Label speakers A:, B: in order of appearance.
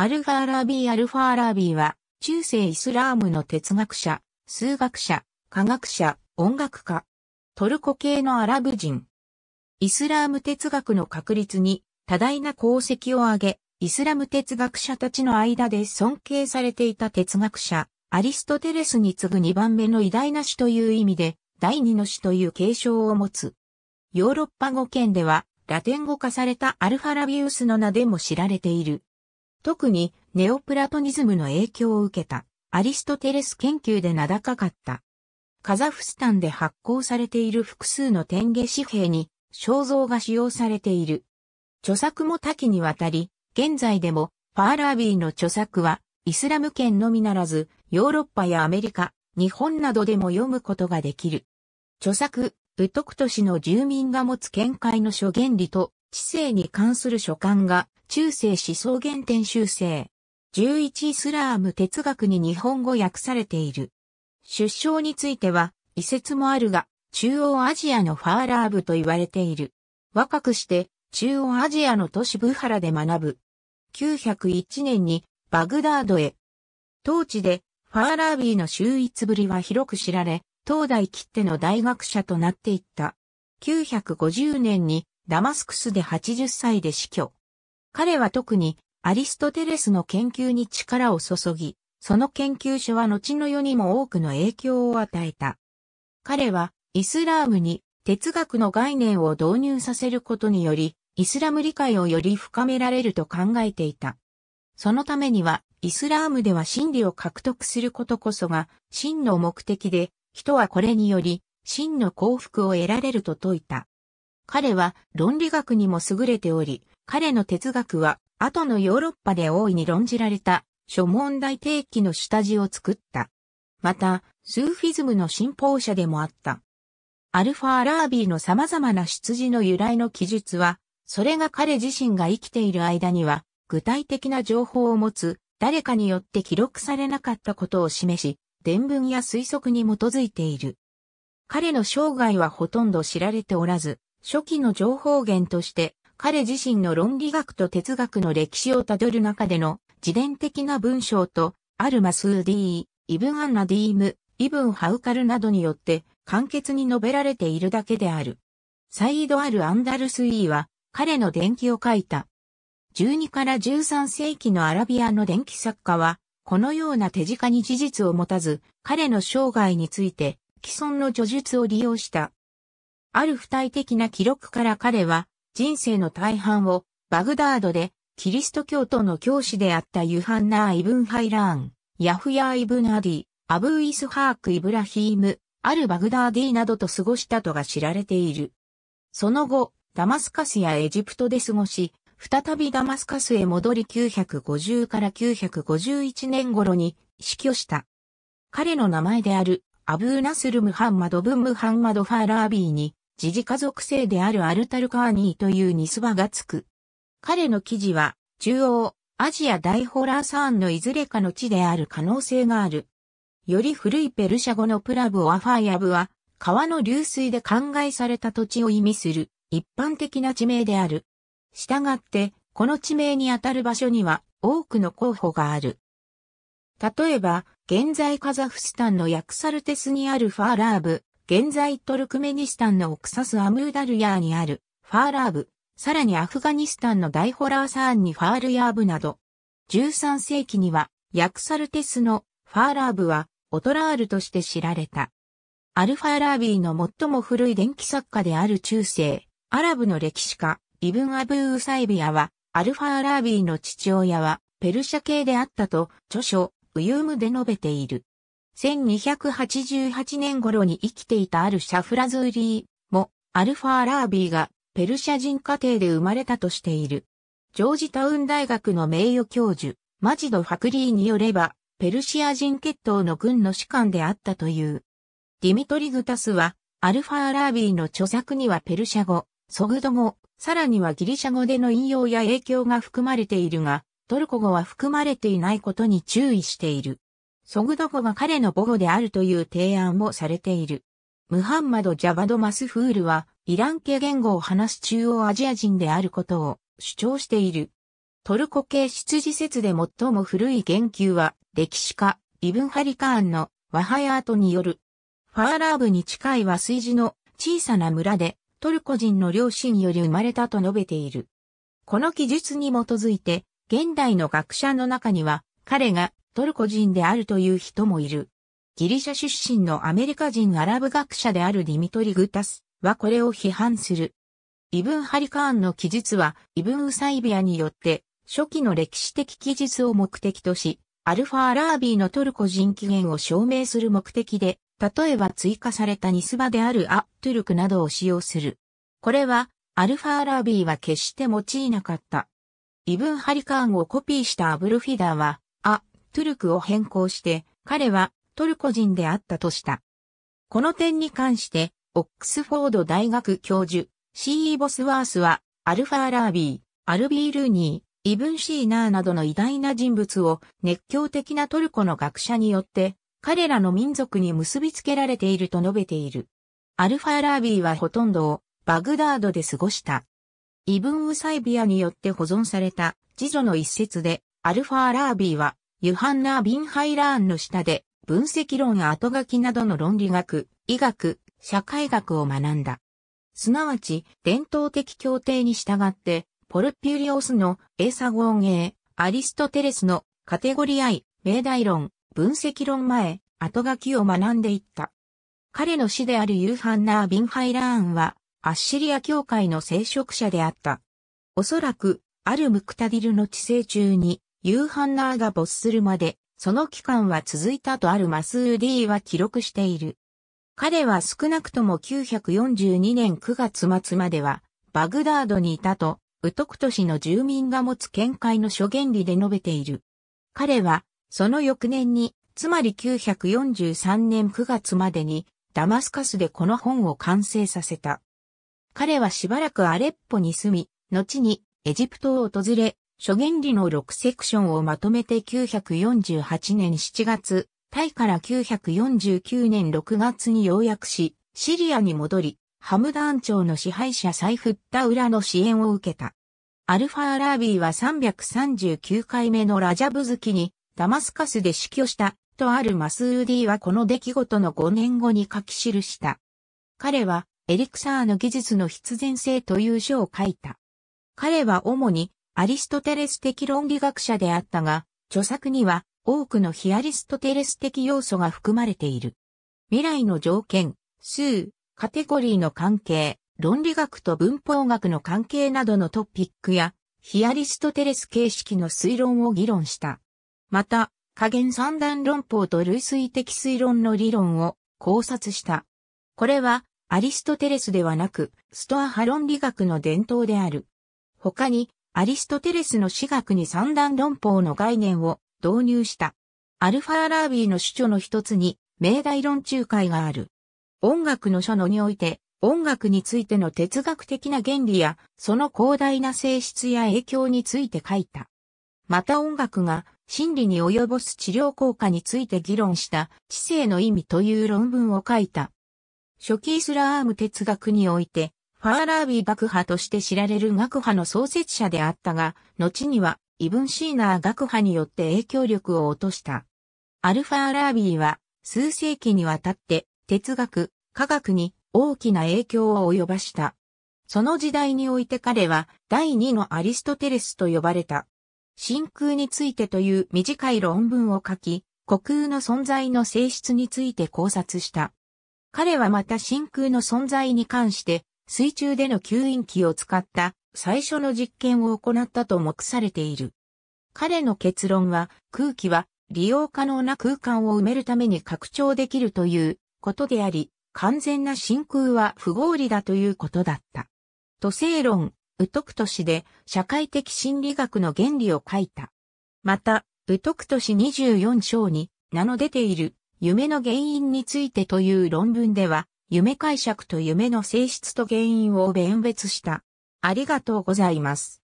A: アルファーラビー・アルファーラービーは、中世イスラームの哲学者、数学者、科学者、音楽家、トルコ系のアラブ人。イスラーム哲学の確立に多大な功績を挙げ、イスラム哲学者たちの間で尊敬されていた哲学者、アリストテレスに次ぐ2番目の偉大な詩という意味で、第二の詩という継承を持つ。ヨーロッパ語圏では、ラテン語化されたアルファラビウスの名でも知られている。特に、ネオプラトニズムの影響を受けた、アリストテレス研究で名高かった。カザフスタンで発行されている複数の天下紙幣に、肖像が使用されている。著作も多岐にわたり、現在でも、ファーラービーの著作は、イスラム圏のみならず、ヨーロッパやアメリカ、日本などでも読むことができる。著作、ウトクト市の住民が持つ見解の諸原理と、知性に関する書簡が、中世思想原点修正。11イスラーム哲学に日本語訳されている。出生については、遺説もあるが、中央アジアのファーラーブと言われている。若くして、中央アジアの都市ブハラで学ぶ。901年にバグダードへ。当地でファーラービーの秀逸ぶりは広く知られ、東大切手の大学者となっていった。950年にダマスクスで80歳で死去。彼は特にアリストテレスの研究に力を注ぎ、その研究所は後の世にも多くの影響を与えた。彼はイスラームに哲学の概念を導入させることにより、イスラム理解をより深められると考えていた。そのためには、イスラームでは真理を獲得することこそが真の目的で、人はこれにより真の幸福を得られると説いた。彼は論理学にも優れており、彼の哲学は後のヨーロッパで大いに論じられた諸問題提起の下地を作った。また、スーフィズムの信奉者でもあった。アルファ・アラービーの様々な出自の由来の記述は、それが彼自身が生きている間には、具体的な情報を持つ誰かによって記録されなかったことを示し、伝聞や推測に基づいている。彼の生涯はほとんど知られておらず、初期の情報源として彼自身の論理学と哲学の歴史をたどる中での自伝的な文章と、アルマスーディー、イブン・アンナディーム、イブン・ハウカルなどによって簡潔に述べられているだけである。サイード・アル・アンダルスイーは彼の伝記を書いた。12から13世紀のアラビアの伝記作家は、このような手近に事実を持たず、彼の生涯について既存の叙述を利用した。ある不体的な記録から彼は、人生の大半をバグダードでキリスト教徒の教師であったユハンナー・イブン・ハイラーン、ヤフヤ・イブン・アディ、アブー・イスハーク・イブラヒーム、アル・バグダーディなどと過ごしたとが知られている。その後、ダマスカスやエジプトで過ごし、再びダマスカスへ戻り950から951年頃に死去した。彼の名前であるアブーナスル・ムハンマド・ブン・ムハンマド・ファーラービーに、自治家族姓であるアルタルカーニーというニスバがつく。彼の記事は、中央、アジア大ホラーサーンのいずれかの地である可能性がある。より古いペルシャ語のプラブ・オアファイアブは、川の流水で灌漑された土地を意味する一般的な地名である。したがって、この地名にあたる場所には多くの候補がある。例えば、現在カザフスタンのヤクサルテスにあるファーラーブ、現在トルクメニスタンのオクサスアムーダルヤーにあるファーラーブ、さらにアフガニスタンの大ホラーサーンにファールヤーブなど、13世紀にはヤクサルテスのファーラーブはオトラールとして知られた。アルファーラービーの最も古い電気作家である中世、アラブの歴史家、イブン・アブー・ウサイビアは、アルファーラービーの父親は、ペルシャ系であったと、著書、ウユームで述べている。1288年頃に生きていたあるシャフラズーリーも、アルファーラービーが、ペルシャ人家庭で生まれたとしている。ジョージタウン大学の名誉教授、マジド・ファクリーによれば、ペルシア人血統の軍の士官であったという。ディミトリ・グタスは、アルファーラービーの著作にはペルシャ語、ソグド語、さらにはギリシャ語での引用や影響が含まれているが、トルコ語は含まれていないことに注意している。ソグド語が彼の母語であるという提案もされている。ムハンマド・ジャバド・マスフールは、イラン系言語を話す中央アジア人であることを主張している。トルコ系出自説で最も古い言及は、歴史家、イブン・ハリカーンのワハヤートによる。ファーラーブに近い和水寺の小さな村で、トルコ人の両親より生まれたと述べている。この記述に基づいて、現代の学者の中には、彼がトルコ人であるという人もいる。ギリシャ出身のアメリカ人アラブ学者であるディミトリ・グタスはこれを批判する。イブン・ハリカーンの記述は、イブン・ウサイビアによって、初期の歴史的記述を目的とし、アルファ・アラービーのトルコ人起源を証明する目的で、例えば追加されたニスバであるア・トゥルクなどを使用する。これは、アルファ・アラービーは決して用いなかった。イブン・ハリカーンをコピーしたアブルフィダーは、トゥルクを変更して、彼はトルコ人であったとした。この点に関して、オックスフォード大学教授、シー・ボスワースは、アルファ・アラービー、アルビー・ルーニー、イブン・シーナーなどの偉大な人物を熱狂的なトルコの学者によって彼らの民族に結びつけられていると述べている。アルファーラービーはほとんどをバグダードで過ごした。イブン・ウサイビアによって保存された次女の一節でアルファーラービーはユハンナー・ビンハイラーンの下で分析論や後書きなどの論理学、医学、社会学を学んだ。すなわち伝統的協定に従ってポルピュリオスのエーサゴンエアリストテレスのカテゴリアイ、命題論、分析論前、後書きを学んでいった。彼の死であるユーハンナー・ビンハイラーンは、アッシリア教会の聖職者であった。おそらく、あるムクタディルの治世中に、ユーハンナーが没するまで、その期間は続いたとあるマスーディーは記録している。彼は少なくとも942年9月末までは、バグダードにいたとウトクト市の住民が持つ見解の諸原理で述べている。彼は、その翌年に、つまり943年9月までに、ダマスカスでこの本を完成させた。彼はしばらくアレッポに住み、後にエジプトを訪れ、諸原理の6セクションをまとめて948年7月、タイから949年6月に要約し、シリアに戻り、ハムダーン朝の支配者サイフッタ裏の支援を受けた。アルファ・アラービーは339回目のラジャブ月にダマスカスで死去したとあるマスーディはこの出来事の5年後に書き記した。彼はエリクサーの技術の必然性という書を書いた。彼は主にアリストテレス的論理学者であったが、著作には多くのヒアリストテレス的要素が含まれている。未来の条件、数、カテゴリーの関係、論理学と文法学の関係などのトピックや、ヒアリストテレス形式の推論を議論した。また、加減三段論法と類推的推論の理論を考察した。これは、アリストテレスではなく、ストア派論理学の伝統である。他に、アリストテレスの私学に三段論法の概念を導入した。アルファーラービーの主張の一つに、命題論仲介がある。音楽の書のにおいて、音楽についての哲学的な原理や、その広大な性質や影響について書いた。また音楽が心理に及ぼす治療効果について議論した知性の意味という論文を書いた。初期イスラーム哲学において、ファーラービー学派として知られる学派の創設者であったが、後にはイブンシーナー学派によって影響力を落とした。アルファーラービーは数世紀にわたって哲学、科学に大きな影響を及ばした。その時代において彼は第二のアリストテレスと呼ばれた。真空についてという短い論文を書き、虚空の存在の性質について考察した。彼はまた真空の存在に関して水中での吸引器を使った最初の実験を行ったと目されている。彼の結論は空気は利用可能な空間を埋めるために拡張できるということであり、完全な真空は不合理だということだった。都政論、ウトクト氏で社会的心理学の原理を書いた。また、ウトクト氏24章に名の出ている夢の原因についてという論文では、夢解釈と夢の性質と原因を弁別した。ありがとうございます。